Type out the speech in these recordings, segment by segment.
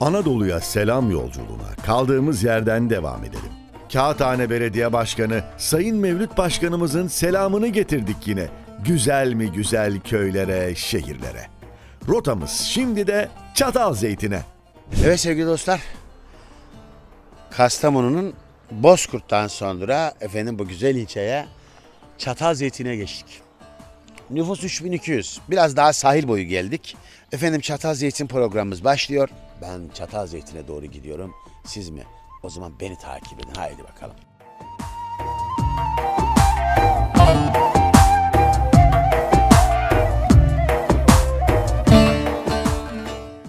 Anadolu'ya selam yolculuğuna kaldığımız yerden devam edelim. Kağıthane Belediye Başkanı Sayın Mevlüt Başkanımızın selamını getirdik yine. Güzel mi güzel köylere, şehirlere. Rotamız şimdi de Çatal Zeytin'e. Evet sevgili dostlar. Kastamonu'nun Bozkurt'tan sonra efendim bu güzel ilçeye Çatal Zeytin'e geçtik. Nüfus 3200. Biraz daha sahil boyu geldik. Efendim Çatal Zeytin programımız başlıyor. Ben Çatal Zeytin'e doğru gidiyorum. Siz mi? O zaman beni takip edin. Haydi bakalım.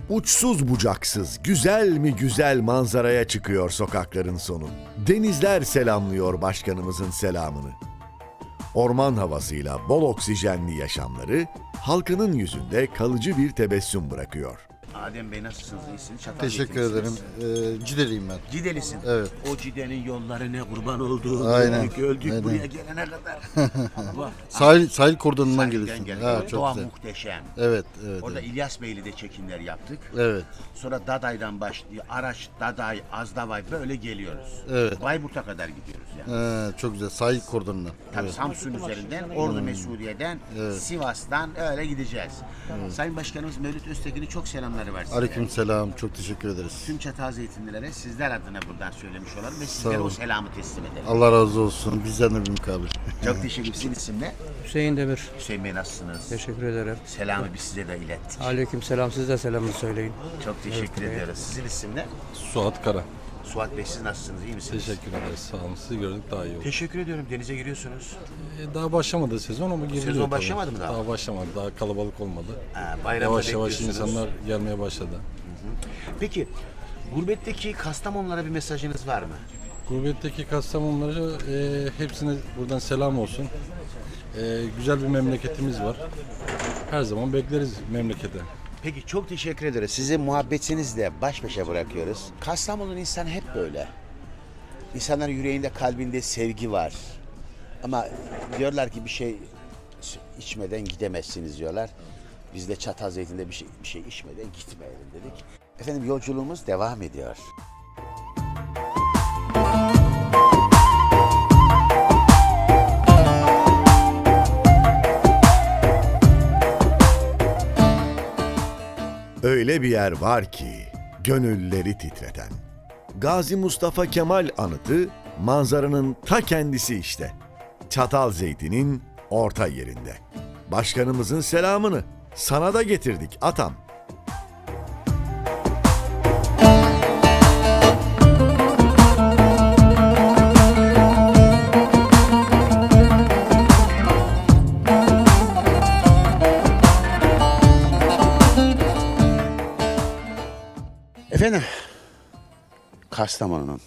Uçsuz bucaksız, güzel mi güzel manzaraya çıkıyor sokakların sonu. Denizler selamlıyor başkanımızın selamını. Orman havasıyla bol oksijenli yaşamları halkının yüzünde kalıcı bir tebessüm bırakıyor. Adem Bey nasılsınız? İyisiniz? Çatal Teşekkür ederim. Ee, Cideliyim ben. Cidelisin. Evet. O Cide'nin yolları ne kurban olduğu. Aynen. Öldük, öldük Aynen. buraya gelene kadar. Bu- Sahil sahil kordonundan Sahilden geliyorsun. geldik. Ha, çok Doğa güzel. muhteşem. Evet, evet. Orada evet. İlyas Bey'le de çekimler yaptık. Evet. Sonra Daday'dan başlıyor. Araç, Daday, Azdavay böyle geliyoruz. Evet. Bayburt'a kadar gidiyoruz yani. Ee, çok güzel. Sahil kordonundan. Tabii Evet. Samsun üzerinden, Ordu Mesudiye'den, Sivas'tan öyle gideceğiz. Sayın Başkanımız Mevlüt Öztekin'in çok selamları var size. Aleyküm selam. Çok teşekkür ederiz. Tüm Çatal Zeytinlilere sizler adına buradan söylemiş olalım ve sizlere o olun. selamı teslim edelim. Allah razı olsun. Bizden de bir mukabil. Çok teşekkür ederim. Sizin isim ne? Hüseyin Demir. Hüseyin Bey nasılsınız? Teşekkür ederim. Selamı biz size de ilettik. Aleyküm selam. Siz de selamını söyleyin. Çok teşekkür ediyoruz. Sizin isim ne? Suat Kara. Suat Bey siz nasılsınız? İyi misiniz? Teşekkür ederiz. Sağ olun. Sizi gördük daha iyi oldu. Teşekkür ediyorum. Denize giriyorsunuz. Ee, Daha başlamadı sezon ama giriliyor Sezon tabii. başlamadı mı daha? Daha başlamadı. Daha kalabalık olmadı. Ha, bayramda Yavaş yavaş bekliyorsunuz. insanlar gelmeye başladı. Peki gurbetteki Kastamonulara bir mesajınız var mı? Gurbetteki Kastamonulara e, hepsine buradan selam olsun. E, güzel bir memleketimiz var. Her zaman bekleriz memlekete. Peki çok teşekkür ederiz. Sizi muhabbetinizle baş başa bırakıyoruz. Kastamonu'nun insan hep böyle. İnsanların yüreğinde, kalbinde sevgi var. Ama diyorlar ki bir şey içmeden gidemezsiniz diyorlar. Biz de Çatal Zeytin'de bir şey, bir şey içmeden gitmeyelim dedik. Efendim yolculuğumuz devam ediyor. Öyle bir yer var ki gönülleri titreten. Gazi Mustafa Kemal anıtı manzaranın ta kendisi işte. Çatal Zeytin'in orta yerinde. Başkanımızın selamını sana da getirdik atam. Efendim, Kastamonu'nun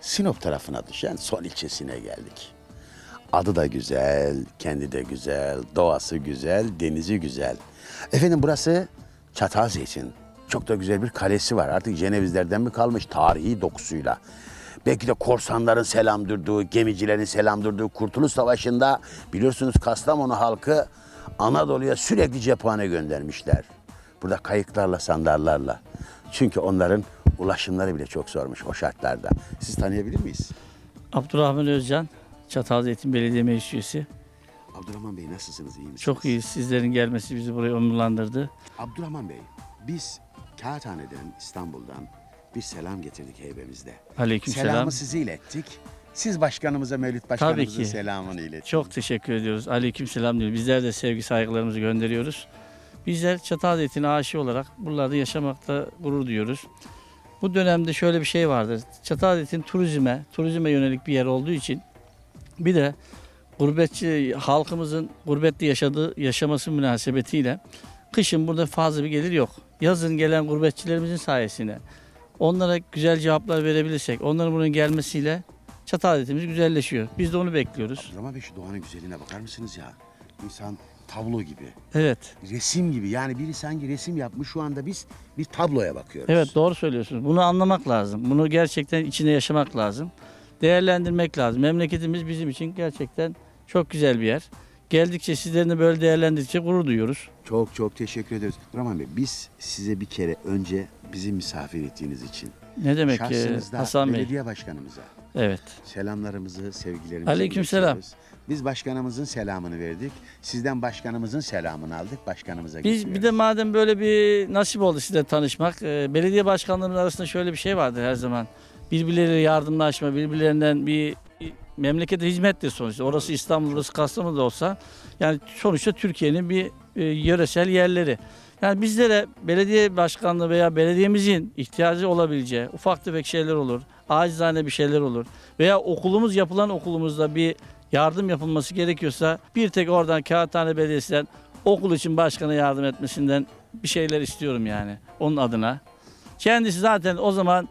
Sinop tarafına düşen son ilçesine geldik. Adı da güzel, kendi de güzel, doğası güzel, denizi güzel. Efendim burası Çatalzeytin. Çok da güzel bir kalesi var. Artık Cenevizlerden mi kalmış tarihi dokusuyla. Belki de korsanların selam durduğu, gemicilerin selam durduğu Kurtuluş Savaşı'nda biliyorsunuz Kastamonu halkı Anadolu'ya sürekli cephane göndermişler. Burada kayıklarla, sandallarla. Çünkü onların ulaşımları bile çok zormuş o şartlarda. Siz tanıyabilir miyiz? Abdurrahman Özcan, Çatalzeytin Belediye Meclis Üyesi. Abdurrahman Bey nasılsınız, iyi misiniz? Çok iyi. Sizlerin gelmesi bizi buraya onurlandırdı. Abdurrahman Bey, biz Kağıthane'den, İstanbul'dan bir selam getirdik heybemizde. Aleykümselam. Selamı size ilettik. Siz başkanımıza, Mevlüt başkanımızın ki. selamını iletin. Çok teşekkür ediyoruz. Aleykümselam diyor. Bizler de sevgi saygılarımızı gönderiyoruz. Bizler Çatalzeytin aşığı olarak buralarda yaşamakta gurur duyuyoruz. Bu dönemde şöyle bir şey vardır. Çatalzeytin turizme, turizme yönelik bir yer olduğu için bir de gurbetçi halkımızın gurbette yaşadığı yaşaması münasebetiyle kışın burada fazla bir gelir yok. Yazın gelen gurbetçilerimizin sayesinde onlara güzel cevaplar verebilirsek, onların buraya gelmesiyle Çatalzeytin'imiz güzelleşiyor. Biz de onu bekliyoruz. Abdurrahman Bey şu doğanın güzelliğine bakar mısınız ya? İnsan tablo gibi, Evet. resim gibi. Yani biri sanki resim yapmış şu anda biz bir tabloya bakıyoruz. Evet doğru söylüyorsunuz. Bunu anlamak lazım. Bunu gerçekten içinde yaşamak lazım. Değerlendirmek lazım. Memleketimiz bizim için gerçekten çok güzel bir yer. Geldikçe sizlerin de böyle değerlendirdikçe gurur duyuyoruz. Çok çok teşekkür ederiz. Rahman Bey biz size bir kere önce bizi misafir ettiğiniz için Ne demek ki şahsınızda Hasan Bey? belediye başkanımıza Evet. selamlarımızı, sevgilerimizi Aleykümselam. iletiyoruz. Biz başkanımızın selamını verdik. Sizden başkanımızın selamını aldık. Başkanımıza Biz bir de madem böyle bir nasip oldu size tanışmak, e, belediye başkanlarımız arasında şöyle bir şey vardır her zaman. Birbirleriyle yardımlaşma, birbirlerinden bir bir memlekete hizmettir sonuçta. Orası İstanbul, orası Kastamonu da olsa yani sonuçta Türkiye'nin bir e, yöresel yerleri. Yani bizlere belediye başkanlığı veya belediyemizin ihtiyacı olabileceği ufak tefek şeyler olur. Acizane bir şeyler olur. Veya okulumuz yapılan okulumuzda bir yardım yapılması gerekiyorsa bir tek oradan Kağıthane Belediyesi'nden okul için başkana yardım etmesinden bir şeyler istiyorum yani onun adına. Kendisi zaten o zaman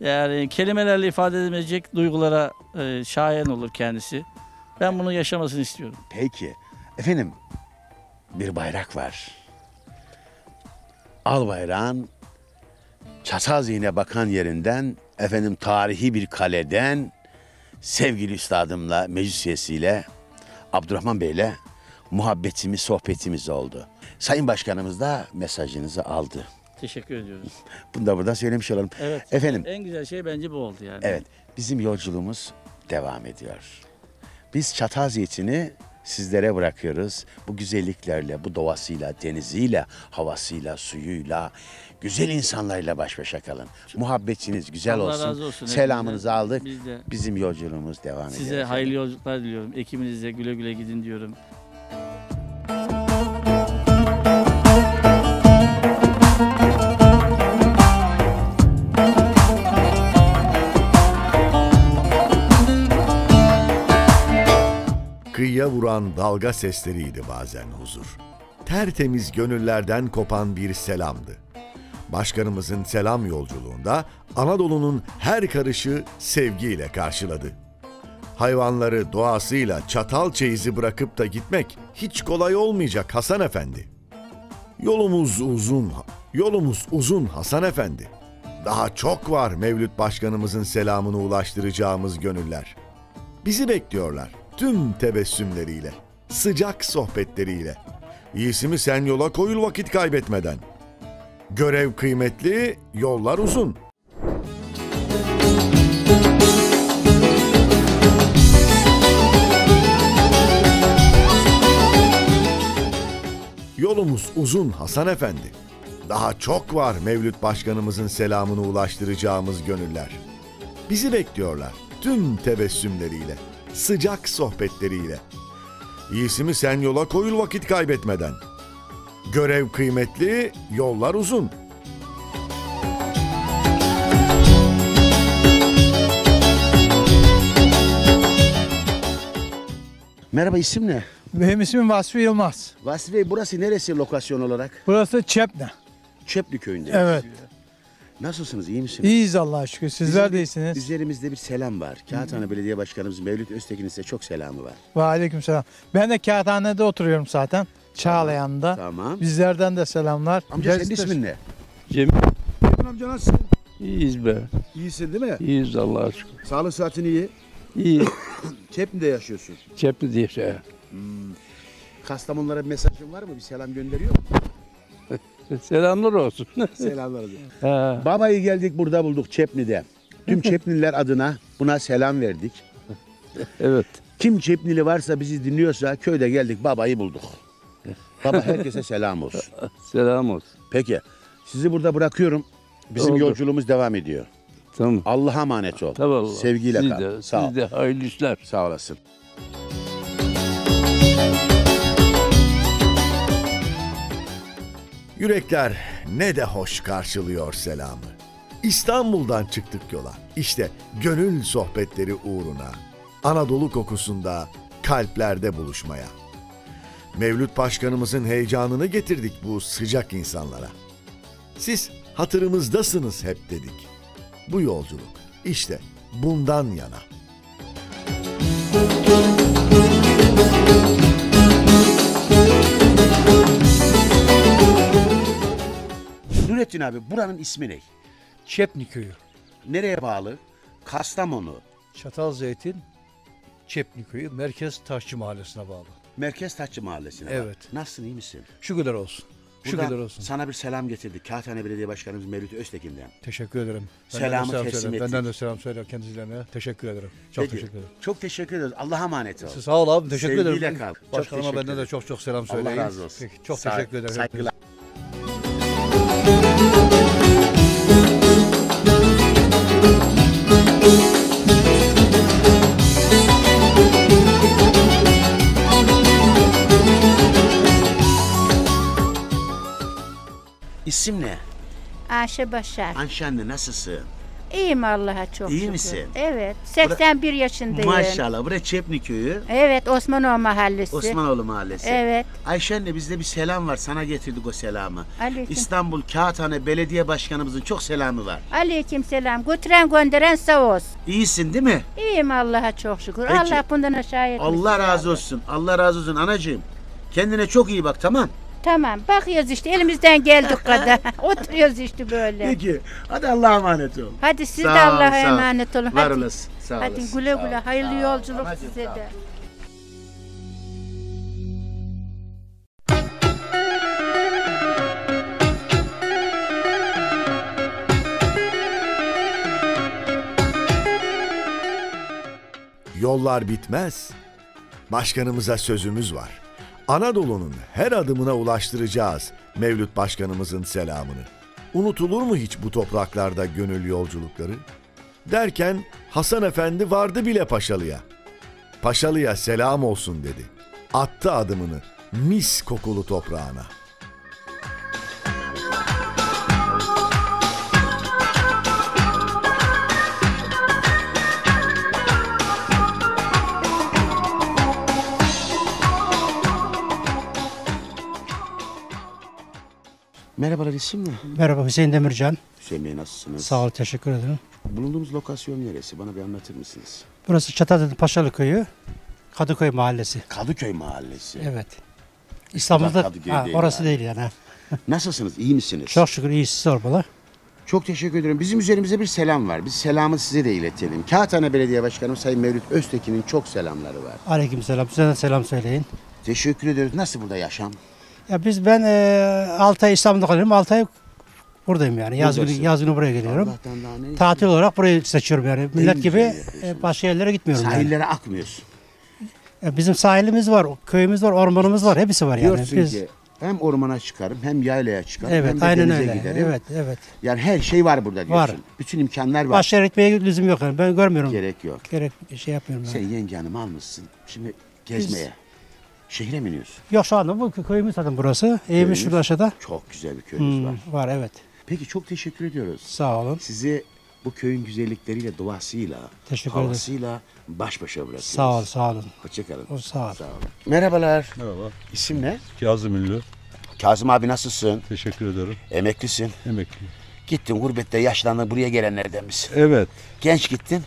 yani kelimelerle ifade edemeyecek duygulara e, şayan olur kendisi. Ben bunu yaşamasını istiyorum. Peki. Efendim bir bayrak var. Al bayrağın Çatalzeyin'e bakan yerinden efendim tarihi bir kaleden sevgili üstadımla meclis üyesiyle Abdurrahman Bey'le muhabbetimiz, sohbetimiz oldu. Sayın Başkanımız da mesajınızı aldı. Teşekkür ediyoruz. Bunu da burada söylemiş olalım. Evet. Efendim En güzel şey bence bu oldu yani. Evet, bizim yolculuğumuz devam ediyor. Biz çatal zeytini sizlere bırakıyoruz. Bu güzelliklerle, bu doğasıyla, deniziyle, havasıyla, suyuyla, güzel insanlarla baş başa kalın. Muhabbetiniz güzel Allah olsun. razı olsun Selamınızı hepinizden. aldık. Biz de Bizim yolculuğumuz devam ediyor. size hayırlı yolculuklar diliyorum. Ekibinize güle güle gidin diyorum. Kıyıya vuran dalga sesleriydi bazen huzur. Tertemiz gönüllerden kopan bir selamdı. Başkanımızın selam yolculuğunda Anadolu'nun her karışı sevgiyle karşıladı. Hayvanları doğasıyla çatal çeyizi bırakıp da gitmek hiç kolay olmayacak Hasan Efendi. Yolumuz uzun, yolumuz uzun Hasan Efendi. Daha çok var Mevlüt Başkanımızın selamını ulaştıracağımız gönüller. Bizi bekliyorlar tüm tebessümleriyle, sıcak sohbetleriyle. İyisi mi sen yola koyul vakit kaybetmeden. Görev kıymetli, yollar uzun. Yolumuz uzun Hasan Efendi. Daha çok var Mevlüt Başkanımızın selamını ulaştıracağımız gönüller. Bizi bekliyorlar tüm tebessümleriyle, sıcak sohbetleriyle. İyisi mi sen yola koyul vakit kaybetmeden. Görev kıymetli, yollar uzun. Merhaba isim ne? Benim ismim Vasfi Yılmaz. Vasfi Bey burası neresi lokasyon olarak? Burası Çepne. Çöplü köyünde. Evet. Nasılsınız iyi misiniz? İyiyiz Allah'a şükür. Sizler Bizim de iyisiniz. Üzerimizde bir selam var. Kağıthane Belediye Başkanımız Mevlüt Öztekin'in size çok selamı var. Ve aleyküm selam. Ben de Kağıthane'de oturuyorum zaten. Çağlayan'da. Tamam. Bizlerden de selamlar. Amca senin ismin ne? Cemil Cemil amca nasılsın? iyiyiz be. İyisin değil mi? İyiyiz Allah'a şükür. Sağlık saatin iyi. İyi. Çepni'de yaşıyorsun. Çepli diye şey. Kastamonlara bir mesajın var mı? Bir selam gönderiyor mu? Selamlar olsun. Selamlar. Ha, Babayı geldik burada bulduk Çepni'de. Tüm Çepnililer adına buna selam verdik. evet. Kim Çepnili varsa bizi dinliyorsa köyde geldik babayı bulduk. Baba herkese selam olsun. Selam olsun. Peki sizi burada bırakıyorum. Bizim Oldu. yolculuğumuz devam ediyor. Tamam. Allah'a emanet ol. Tamam. Sevgiyle siz kal. De, Sağ ol. siz de hayırlı işler. Sağ olasın. Yürekler ne de hoş karşılıyor selamı. İstanbul'dan çıktık yola. İşte gönül sohbetleri uğruna. Anadolu kokusunda kalplerde buluşmaya. Mevlüt Başkanımızın heyecanını getirdik bu sıcak insanlara. Siz hatırımızdasınız hep dedik. Bu yolculuk işte bundan yana. Nurettin abi buranın ismi ne? Çepni köyü. Nereye bağlı? Kastamonu. Çatal Zeytin Çepni köyü. Merkez Taşçı Mahallesi'ne bağlı. Merkez Taççı Mahallesi'ne. bak. Evet. Nasılsın iyi misin? Şükürler olsun. Buradan Şükürler olsun. Sana bir selam getirdik. Kağıthane Belediye Başkanımız Mevlüt Öztekin'den. Teşekkür ederim. Selamı selam teslim söyle. ettik. Benden de selam söyle kendilerine. Teşekkür ederim. Çok Peki, teşekkür ederim. Çok teşekkür ederiz. Allah'a emanet ol. Sağ ol abi. Teşekkür Sevgiyle ederim. kal. Çok Başkanıma teşekkür benden de ederim. çok çok selam söyleyin. Allah razı olsun. Peki, çok Sağ- teşekkür ederim. Saygılar. İsim ne? Ayşe Başar. Ayşe anne nasılsın? İyiyim Allah'a çok İyi şükür. misin? Evet. 81 yaşındayım. Maşallah. Burası Çepni Köyü. Evet Osmanoğlu Mahallesi. Osmanoğlu Mahallesi. Evet. Ayşe anne bizde bir selam var. Sana getirdik o selamı. Aleyküm. İstanbul Kağıthane Belediye Başkanımızın çok selamı var. Aleyküm selam. Götüren gönderen sağ olsun. İyisin değil mi? İyiyim Allah'a çok şükür. Peki. Allah bundan aşağı etmesin. Allah razı olsun. Allah razı olsun anacığım. Kendine çok iyi bak tamam. Tamam. Bakıyoruz işte elimizden geldik kadar. Oturuyoruz işte böyle. Peki. Hadi Allah'a emanet ol. Hadi siz Sağ de Allah'a sağ ol. emanet olun. Var Hadi. olasın. Sağ Hadi olasın. güle Sağ güle. Hayırlı Sağ ol. yolculuk Anacığım, size sağ ol. de. Yollar bitmez. Başkanımıza sözümüz var. Anadolu'nun her adımına ulaştıracağız Mevlüt Başkanımızın selamını. Unutulur mu hiç bu topraklarda gönül yolculukları? Derken Hasan Efendi vardı bile Paşalı'ya. Paşalı'ya selam olsun dedi. Attı adımını mis kokulu toprağına. Merhabalar isim ne? Merhaba Hüseyin Demircan. Hüseyin Bey nasılsınız? Sağ ol, teşekkür ederim. Bulunduğumuz lokasyon neresi? Bana bir anlatır mısınız? Burası Çatalhöyük Paşalı Köyü, Kadıköy Mahallesi. Kadıköy Mahallesi. Evet. İstanbul'da Kadıköy ha, değil orası yani. değil yani. Nasılsınız? İyi misiniz? Çok şükür iyisi sormalı. Çok teşekkür ederim. Bizim üzerimize bir selam var. Biz selamı size de iletelim. Kağıthane Belediye Başkanım Sayın Mevlüt Öztekin'in çok selamları var. Aleyküm selam. Size de selam söyleyin. Teşekkür ederiz. Nasıl burada yaşam? Ya biz ben e, 6 ay İstanbul'da kalıyorum. 6 ay buradayım yani. Yaz günü, yaz günü buraya geliyorum. Tatil olarak burayı seçiyorum yani. Millet gibi e, başka yerlere gitmiyorum yani. Sahillere akmıyorsun. Ya bizim sahilimiz var, köyümüz var, ormanımız var. Hepsi var yani. Diyorsun Biz, ki hem ormana çıkarım hem yaylaya çıkarım hem evet, de aynen denize öyle. giderim. Evet, evet. Yani her şey var burada diyorsun. Var. Bütün imkanlar var. Başka gitmeye lüzum yok yani. Ben görmüyorum. Gerek yok. Gerek şey yapmıyorum. yani. Sen yenge hanımı almışsın. Şimdi gezmeye. Şehre mi iniyorsun? Yok şu anda bu köyümüz zaten burası. Evimiz Köyünüz. şurada aşağıda. Çok güzel bir köyünüz Hmm, var. var evet. Peki çok teşekkür ediyoruz. Sağ olun. Sizi bu köyün güzellikleriyle, doğasıyla, Teşekkür ederim. havasıyla baş başa bırakıyoruz. Sağ ol, sağ olun. Hoşçakalın. Sağ ol. Sağ olun. Merhabalar. Merhaba. İsim ne? Kazım Ünlü. Kazım abi nasılsın? Teşekkür ederim. Emeklisin. Emekli. Gittin gurbette yaşlandın buraya gelenlerden misin? Evet. Genç gittin.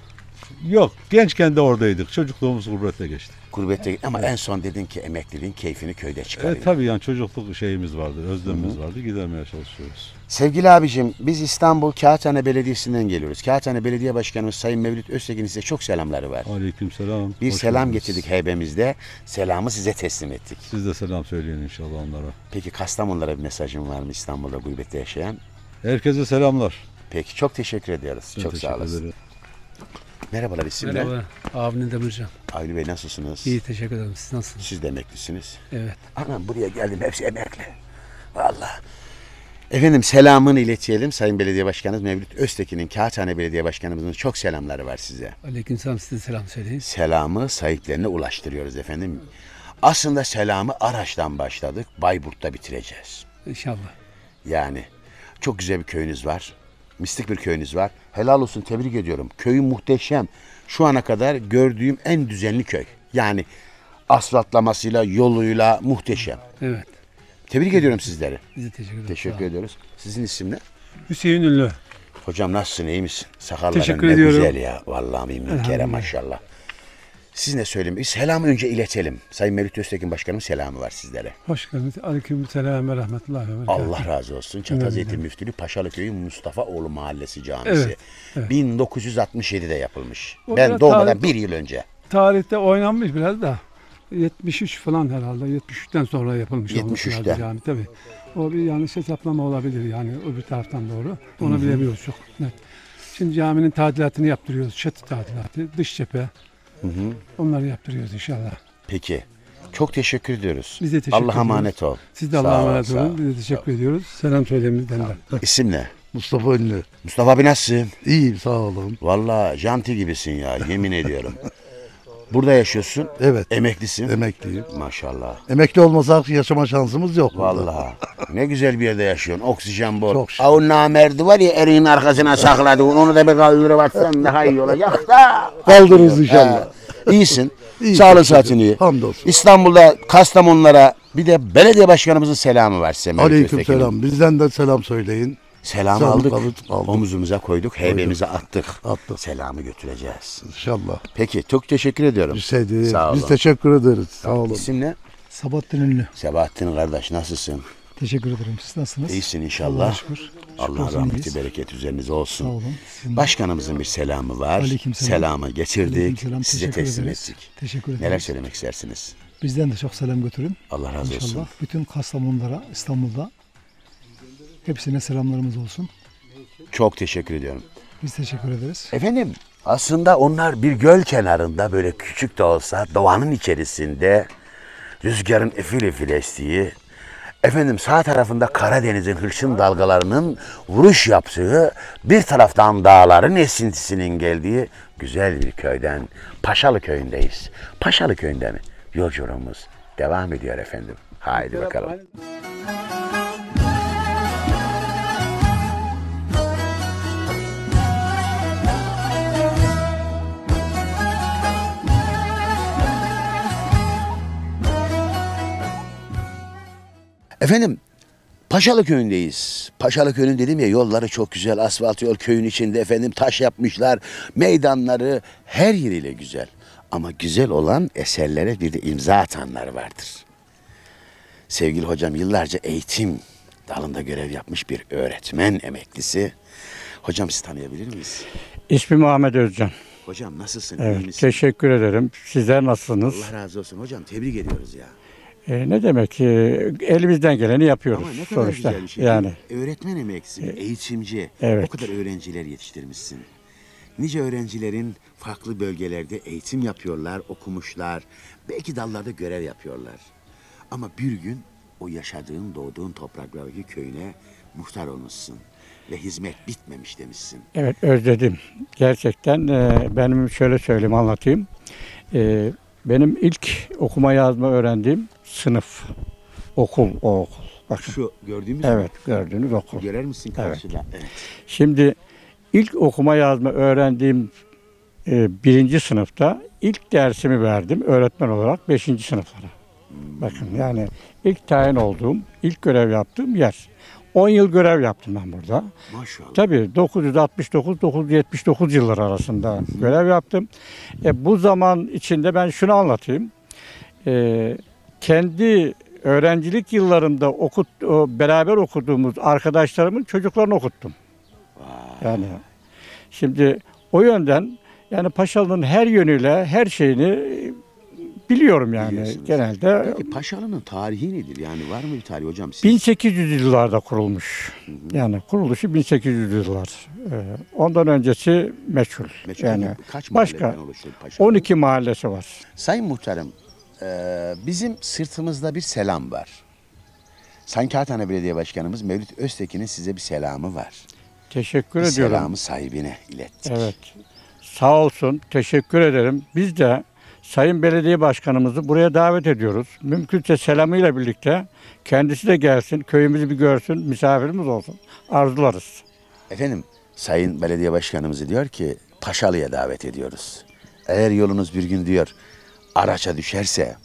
Yok. Gençken de oradaydık. Çocukluğumuz gurbette geçti. Gurbette ama en son dedin ki emekliliğin keyfini köyde çıkarıyor. Evet tabii yani çocukluk şeyimiz vardı. Özlemimiz vardı. Gidermeye çalışıyoruz. Sevgili abicim biz İstanbul Kağıthane Belediyesi'nden geliyoruz. Kağıthane Belediye Başkanımız Sayın Mevlüt Öztekin'in size çok selamları var. Aleyküm selam. Bir Hoş selam geldiniz. getirdik heybemizde. Selamı size teslim ettik. Siz de selam söyleyin inşallah onlara. Peki Kastamonulara bir mesajın var mı İstanbul'da gurbette yaşayan? Herkese selamlar. Peki çok teşekkür ediyoruz. Ben çok teşekkür sağ olasın. ederim. Merhabalar isimler. Merhaba. Avni Demircan. Avni Bey nasılsınız? İyi teşekkür ederim. Siz nasılsınız? Siz de emeklisiniz. Evet. Anam buraya geldim hepsi emekli. Vallahi. Efendim selamını iletelim. Sayın Belediye Başkanımız Mevlüt Öztekin'in Kağıthane Belediye Başkanımızın çok selamları var size. Aleykümselam size selam söyleyin. Selamı sahiplerine ulaştırıyoruz efendim. Aslında selamı Araç'tan başladık. Bayburt'ta bitireceğiz. İnşallah. Yani çok güzel bir köyünüz var. Mistik bir köyünüz var. Helal olsun tebrik ediyorum. Köyün muhteşem. Şu ana kadar gördüğüm en düzenli köy. Yani asfaltlamasıyla, yoluyla muhteşem. Evet. Tebrik ediyorum sizleri. Bize teşekkür ederim. Teşekkür ediyoruz. Sizin isim ne? Hüseyin Ünlü. Hocam nasılsın iyi misin? Sakalların Teşekkür ne ediyorum. güzel ya. Vallahi memnun kere Elhamdülillah. maşallah. Siz ne söyleyin? Selamı önce iletelim. Sayın Mevlüt Öztekin Başkanım selamı var sizlere. Hoş geldiniz. Aleyküm selam ve rahmetullahi ve berekatuhu. Allah razı olsun. Çatazeytin Müftülü Paşalı Köyü Mustafaoğlu Mahallesi Camisi. Evet, evet. 1967'de yapılmış. O ben doğmadan tarih- bir yıl önce. Tarihte oynanmış biraz da 73 falan herhalde. 73'ten sonra yapılmış olması 73'te. lazım yani tabii. O bir yanlış hesaplama olabilir yani öbür taraftan doğru. Onu bilemiyoruz çok net. Şimdi caminin tadilatını yaptırıyoruz. Çatı tadilatı, dış cephe. Hı hı. Onları yaptırıyoruz inşallah. Peki. Çok teşekkür ediyoruz. Biz de teşekkür Allah'a ediyoruz. emanet ol. Siz de Allah'a emanet olun. Biz de teşekkür ediyoruz. Selam söylemizden de. İsim ne? Mustafa Ünlü. Mustafa abi nasılsın? İyiyim sağ olun. Valla janti gibisin ya yemin ediyorum. Burada yaşıyorsun. Evet. Emeklisin. Emekliyim. Maşallah. Emekli olmasak yaşama şansımız yok. Vallahi. ne güzel bir yerde yaşıyorsun. Oksijen bol. Çok şükür. O namerdi var ya erinin arkasına sakladı. Onu da bir kaldırıp atsan daha iyi olacak da. Kaldırırız inşallah. He. İyisin. İyi, teşekkür saatin iyi. Hamdolsun. İstanbul'da Kastamonlara bir de belediye başkanımızın selamı var size. Mevlüt Aleyküm Öztekin'in. selam. Bizden de selam söyleyin. Selamı Selam aldık. aldık, aldık. Omuzumuza koyduk. Heybemize attık. Attık. Selamı götüreceğiz. İnşallah. Peki çok teşekkür ediyorum. Bir şey değil. Sağ Biz olun. teşekkür ederiz. Sağ olun. İsim ne? Sabahattin Ünlü. Sebahattin kardeş nasılsın? Teşekkür ederim. Siz nasılsınız? İyisin inşallah. Allah'a şükür. Allah olsun rahmeti iyiyiz. bereket üzerinize olsun. Sağ olun. Sizin. Başkanımızın bir selamı var. Aleykümselam. Selamı getirdik. Aleykümselam. Size Teşekkür teslim ederiz. ettik. Teşekkür ederiz. Neler söylemek istersiniz? Bizden de çok selam götürün. Allah razı İnşallah. olsun. Bütün Kastamonulara, İstanbul'da hepsine selamlarımız olsun. Çok teşekkür ediyorum. Biz teşekkür ederiz. Efendim aslında onlar bir göl kenarında böyle küçük de olsa doğanın içerisinde rüzgarın efil efil estiği efendim sağ tarafında Karadeniz'in hırçın dalgalarının vuruş yaptığı bir taraftan dağların esintisinin geldiği güzel bir köyden Paşalı köyündeyiz. Paşalı köyünde mi? Yolculuğumuz devam ediyor efendim. Haydi bakalım. Efendim Paşalı köyündeyiz. Paşalı köyünün dedim ya yolları çok güzel. Asfalt yol köyün içinde efendim taş yapmışlar. Meydanları her yeriyle güzel. Ama güzel olan eserlere bir de imza atanlar vardır. Sevgili hocam yıllarca eğitim dalında görev yapmış bir öğretmen emeklisi. Hocam sizi tanıyabilir miyiz? İsmim Ahmet Özcan. Hocam nasılsın? Evet, teşekkür ederim. Sizler nasılsınız? Allah razı olsun. Hocam tebrik ediyoruz ya. Ee, ne demek ki elimizden geleni yapıyoruz Ama ne kadar sonuçta. güzel bir şey. Yani Öğretmen emeklisi, eğitimci. evet. O kadar öğrenciler yetiştirmişsin. Nice öğrencilerin farklı bölgelerde eğitim yapıyorlar, okumuşlar. Belki dallarda görev yapıyorlar. Ama bir gün o yaşadığın, doğduğun topraklardaki köyüne muhtar olmuşsun. Ve hizmet bitmemiş demişsin. Evet özledim. Gerçekten e, benim şöyle söyleyeyim anlatayım. E, benim ilk okuma yazma öğrendiğim sınıf. Okul o okul. Bakın. Şu gördüğümüz Evet gördüğünüz okul. Görer misin Evet. karşıda? Evet. Şimdi ilk okuma yazma öğrendiğim e, birinci sınıfta ilk dersimi verdim öğretmen olarak beşinci sınıflara. Bakın yani ilk tayin olduğum, ilk görev yaptığım yer. 10 yıl görev yaptım ben burada. Maşallah. Tabii 969-979 yıllar arasında görev yaptım. E, bu zaman içinde ben şunu anlatayım. E, kendi öğrencilik yıllarında okut, beraber okuduğumuz arkadaşlarımın çocuklarını okuttum. Yani şimdi o yönden yani Paşalı'nın her yönüyle her şeyini biliyorum yani genelde. Peki Paşalı'nın tarihi nedir? Yani var mı bir tarih hocam? Siz 1800 yıllarda kurulmuş. Yani kuruluşu 1800 yıllar. Ee, ondan öncesi meçhul. Meçhul yani kaç başka mahalleden oluşuyor Paşalı? 12 mahallesi var. Sayın muhtarım, eee, bizim sırtımızda bir selam var. Kağıthane Belediye Başkanımız Mevlüt Öztekin'in size bir selamı var. Teşekkür Bir ediyorum. selamı sahibine ilettik. Evet. Sağ olsun. Teşekkür ederim. Biz de Sayın Belediye Başkanımızı buraya davet ediyoruz. Mümkünse selamıyla birlikte kendisi de gelsin, köyümüzü bir görsün, misafirimiz olsun. Arzularız. Efendim, Sayın Belediye Başkanımızı diyor ki Paşalı'ya davet ediyoruz. Eğer yolunuz bir gün diyor araça düşerse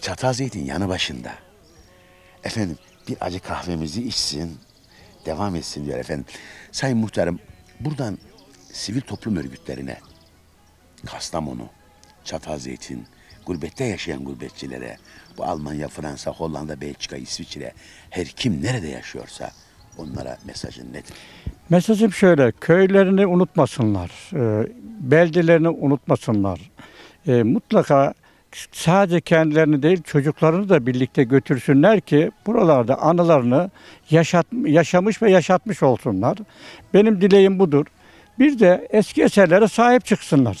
Çatalzeytin yanı başında. Efendim bir acı kahvemizi içsin, devam etsin diyor efendim. Sayın Muhtarım buradan sivil toplum örgütlerine Kastamonu, Çatalzeytin, gurbette yaşayan gurbetçilere, bu Almanya, Fransa, Hollanda, Belçika, İsviçre, her kim nerede yaşıyorsa onlara mesajın nedir? Mesajım şöyle, köylerini unutmasınlar, e, beldelerini unutmasınlar. E, mutlaka sadece kendilerini değil çocuklarını da birlikte götürsünler ki buralarda anılarını yaşat, yaşamış ve yaşatmış olsunlar. Benim dileğim budur. Bir de eski eserlere sahip çıksınlar.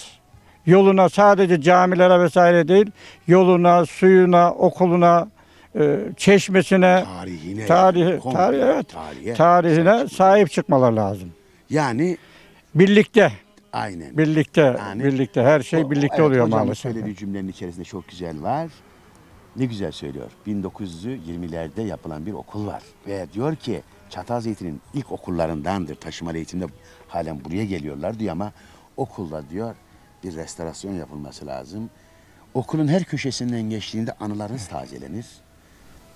Yoluna sadece camilere vesaire değil, yoluna, suyuna, okuluna, e, çeşmesine, Tarihine. komple tarih, evet, tarihe. tarihine sahip çıkmalar lazım. Yani Birlikte, aynen. birlikte, Yani- birlikte her şey O- birlikte evet, oluyor maalesef. söylediği cümlenin içerisinde çok güzel var. Ne güzel söylüyor. 1920'lerde yapılan bir okul var. Ve diyor ki Çatalzeytin'in ilk okullarındandır. Taşımalı eğitimde halen buraya geliyorlar diyor ama okulda diyor bir restorasyon yapılması lazım. Okulun her köşesinden geçtiğinde anılarınız tazelenir.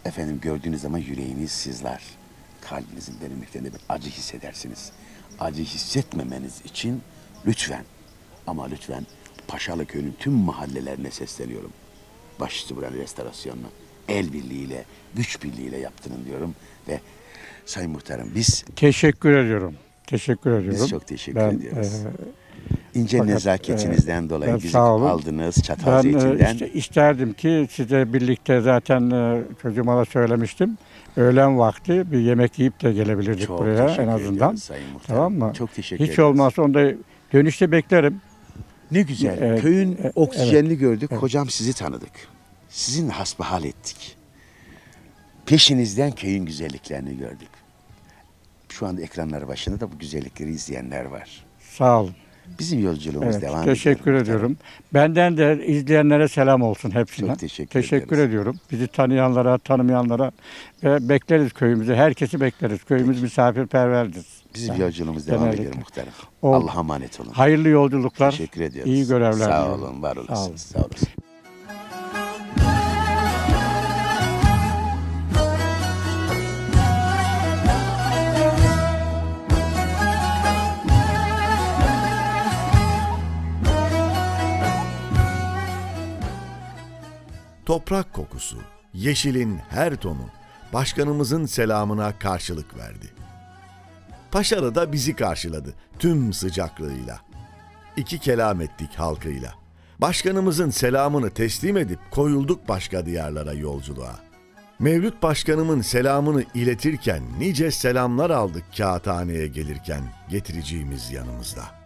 Efendim gördüğünüz zaman yüreğiniz sızlar. Kalbinizin derinliklerinde bir acı hissedersiniz. Acı hissetmemeniz için lütfen ama lütfen Paşalı Köyü'nün tüm mahallelerine sesleniyorum. Başüstü buranın restorasyonunu el birliğiyle, güç birliğiyle yaptırın diyorum ve Sayın Muhtarım biz Teşekkür ediyorum. Teşekkür ediyorum. biz çok teşekkür Ben, ediyoruz. e, İnce fakat, nezaketinizden e, dolayı bizi aldınız çatal Ben e, zeytinden. işte isterdim ki size birlikte zaten e, çocuğuma da söylemiştim. Öğlen vakti bir yemek yiyip de gelebilirdik Çok buraya en azından. Sayın Muhtarım. Tamam mı? Çok teşekkür Hiç ediyoruz. olmazsa onu da dönüşte beklerim. Ne güzel. Evet, Köyün evet, oksijenini gördük. evet. Hocam sizi tanıdık. Sizinle hasbihal ettik. Peşinizden köyün güzelliklerini gördük. Şu anda ekranlar başında da bu güzellikleri izleyenler var. Sağ olun. Bizim yolculuğumuz Evet, devam teşekkür ediyor. ediyorum. Benden de izleyenlere selam olsun hepsine. Çok teşekkür Teşekkür ediyoruz. ediyorum. Bizi tanıyanlara, tanımayanlara ve bekleriz köyümüzü. Herkesi bekleriz. Köyümüz misafirperverdir. Bizim Yani yolculuğumuz devam genellikle. ediyor muhtarım. O- Allah'a emanet olun. Hayırlı yolculuklar. Teşekkür ediyoruz. İyi görevler. Sağ olun, var Sağ olun. olasınız. Sağ olasın. Toprak kokusu, yeşilin her tonu başkanımızın selamına karşılık verdi. Paşalı da bizi karşıladı tüm sıcaklığıyla. İki kelam ettik halkıyla. Başkanımızın selamını teslim edip koyulduk başka diyarlara yolculuğa. Mevlüt Başkanımın selamını iletirken nice selamlar aldık kağıthaneye gelirken getireceğimiz yanımızda.